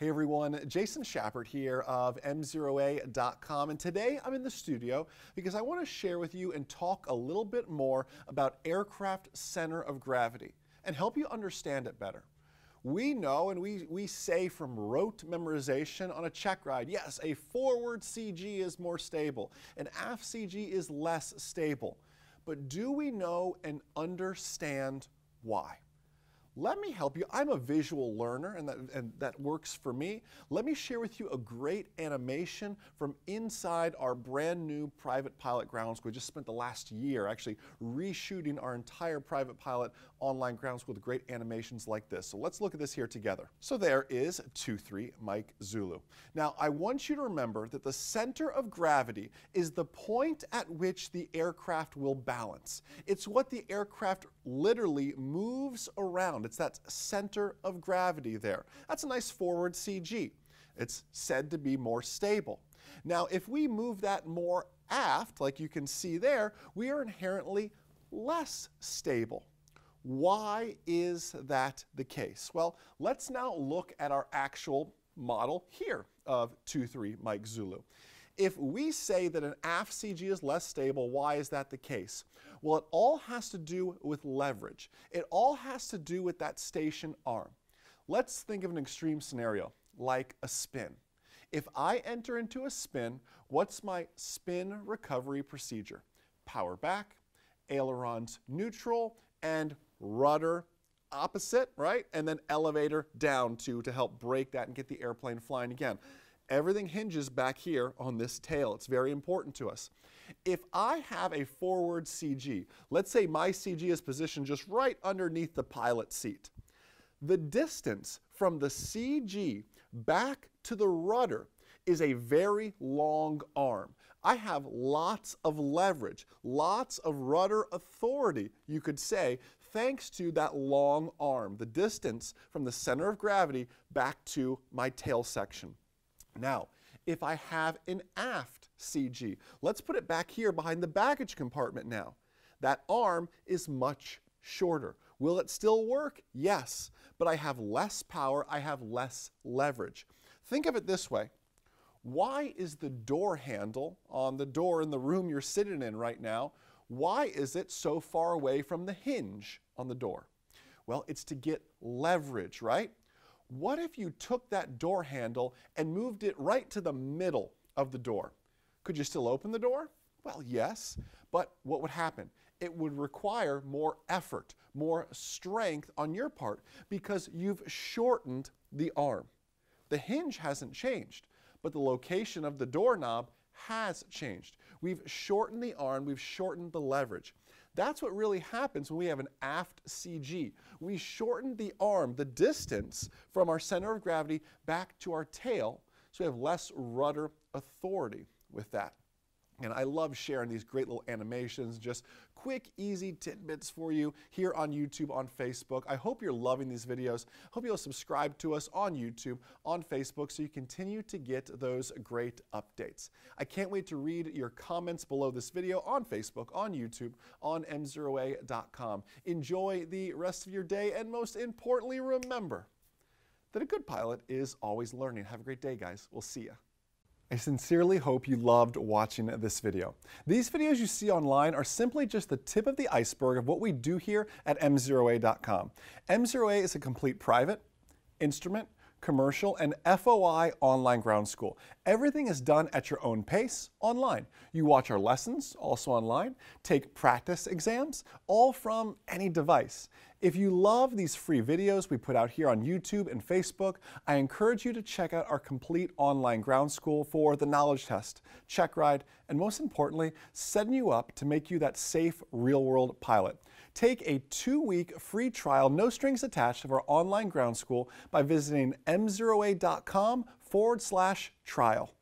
Hey everyone, Jason Schappert here of M0A.com, and today I'm in the studio because I want to share with you and talk a little bit more about aircraft center of gravity and help you understand it better. We know and we, we say from rote memorization on a check ride, yes, a forward CG is more stable, an aft CG is less stable. But do we know and understand why? Let me help you. I'm a visual learner and that, and that works for me. Let me share with you a great animation from inside our brand new private pilot ground school. We just spent the last year actually reshooting our entire private pilot online ground school with great animations like this. So let's look at this here together. So there is 2-3 Mike Zulu. Now I want you to remember that the center of gravity is the point at which the aircraft will balance. It's what the aircraft literally moves around. It's that center of gravity there. That's a nice forward CG. It's said to be more stable. Now, if we move that more aft, like you can see there, we are inherently less stable. Why is that the case? Well, let's now look at our actual model here of 2-3 Mike Zulu. If we say that an aft CG is less stable, why is that the case? Well, it all has to do with leverage. It all has to do with that station arm. Let's think of an extreme scenario, like a spin. If I enter into a spin, what's my spin recovery procedure? Power back, ailerons neutral, and rudder opposite, right? And then elevator down to, to help break that and get the airplane flying again. Everything hinges back here on this tail. It's very important to us. If I have a forward CG, let's say my CG is positioned just right underneath the pilot seat. The distance from the CG back to the rudder is a very long arm. I have lots of leverage, lots of rudder authority, you could say, thanks to that long arm, the distance from the center of gravity back to my tail section. Now, if I have an aft CG, let's put it back here behind the baggage compartment now. That arm is much shorter. Will it still work? Yes, but I have less power, I have less leverage. Think of it this way. Why is the door handle on the door in the room you're sitting in right now, why is it so far away from the hinge on the door? Well, it's to get leverage, right? What if you took that door handle and moved it right to the middle of the door? Could you still open the door? Well, yes, but what would happen? It would require more effort, more strength on your part because you've shortened the arm. The hinge hasn't changed, but the location of the doorknob has changed. We've shortened the arm, we've shortened the leverage. That's what really happens when we have an aft CG. We shorten the arm, the distance from our center of gravity back to our tail, so we have less rudder authority with that. And I love sharing these great little animations, just quick, easy tidbits for you here on YouTube, on Facebook. I hope you're loving these videos. Hope you'll subscribe to us on YouTube, on Facebook, so you continue to get those great updates. I can't wait to read your comments below this video on Facebook, on YouTube, on m0a.com. Enjoy the rest of your day, and most importantly, remember that a good pilot is always learning. Have a great day, guys. We'll see you. I sincerely hope you loved watching this video. These videos you see online are simply just the tip of the iceberg of what we do here at M0A.com. M0A is a complete private, instrument, commercial, and FOI online ground school. Everything is done at your own pace online. You watch our lessons, also online, take practice exams, all from any device. If you love these free videos we put out here on YouTube and Facebook, I encourage you to check out our complete online ground school for the knowledge test, check ride, and most importantly, setting you up to make you that safe real-world pilot. Take a two-week free trial, no strings attached, of our online ground school by visiting m0a.com forward slash trial.